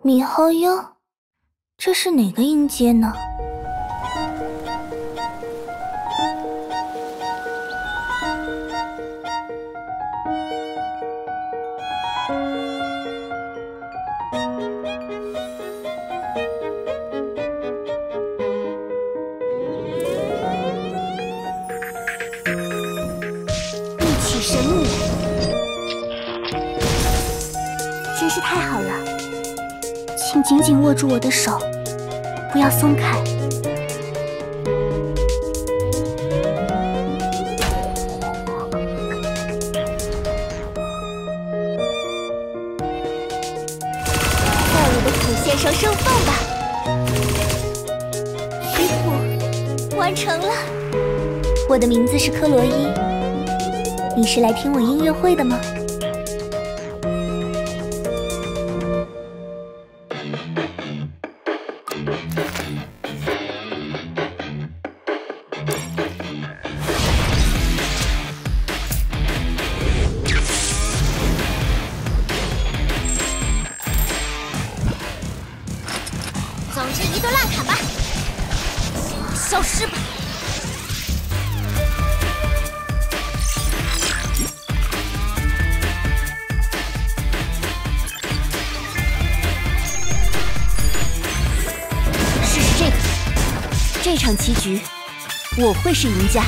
米浩优，这是哪个音阶呢？一起神女，真是太好了，请紧紧握住我的手，不要松开。在我的谱线上盛放吧！曲谱完成了。我的名字是科罗伊，你是来听我音乐会的吗？总之一顿烂砍吧，消失吧！这场棋局我会是赢家。